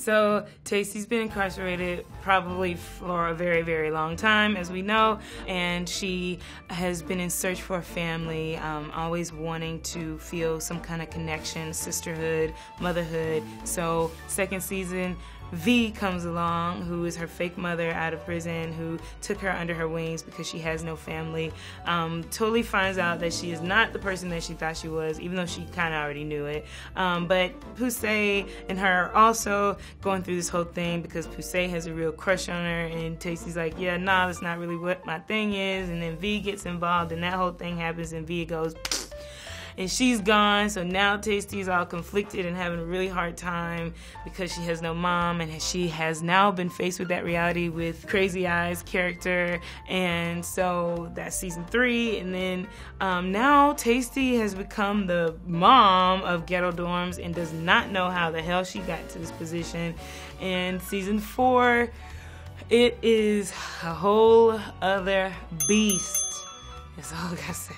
So Taystee's been incarcerated probably for a very, very long time, as we know, and she has been in search for a family, um, always wanting to feel some kind of connection, sisterhood, motherhood. So second season, Vee comes along, who is her fake mother out of prison, who took her under her wings because she has no family. Um, totally finds out that she is not the person that she thought she was, even though she kind of already knew it. Um, but Poussey and her are also going through this whole thing because Poussey has a real crush on her, and Taystee's like, yeah, nah, that's not really what my thing is. And then Vee gets involved, and that whole thing happens, and Vee goes, and she's gone. So now Taystee's all conflicted and having a really hard time because she has no mom, and she has now been faced with that reality with Crazy Eyes character, and so that's season three. And then um, now Taystee has become the mom of Ghetto Dorms and does not know how the hell she got to this position. And season four, it is a whole other beast. That's all I gotta say.